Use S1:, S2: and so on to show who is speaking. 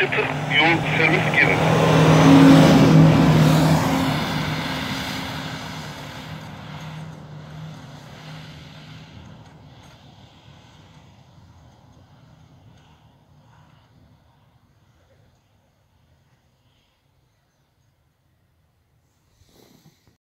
S1: çıtır yol servis girin.